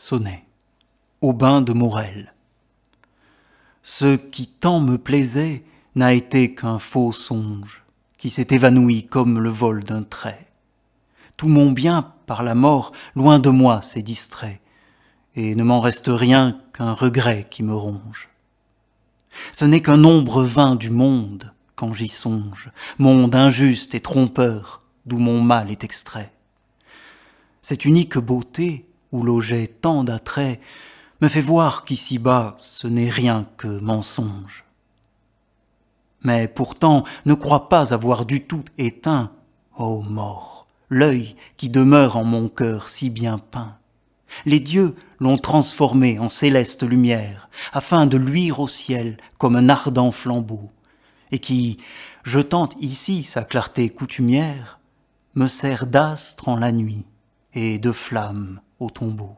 Sonnet. Au bain de Morel. Ce qui tant me plaisait n'a été qu'un faux songe, qui s'est évanoui comme le vol d'un trait. Tout mon bien, par la mort, loin de moi s'est distrait, et ne m'en reste rien qu'un regret qui me ronge. Ce n'est qu'un ombre vain du monde, quand j'y songe, monde injuste et trompeur, d'où mon mal est extrait. Cette unique beauté, où logeait tant d'attraits, me fait voir qu'ici-bas ce n'est rien que mensonge. Mais pourtant ne crois pas avoir du tout éteint, ô mort, l'œil qui demeure en mon cœur si bien peint. Les dieux l'ont transformé en céleste lumière, afin de luire au ciel comme un ardent flambeau, et qui, jetant ici sa clarté coutumière, me sert d'astre en la nuit et de flamme au tombeau.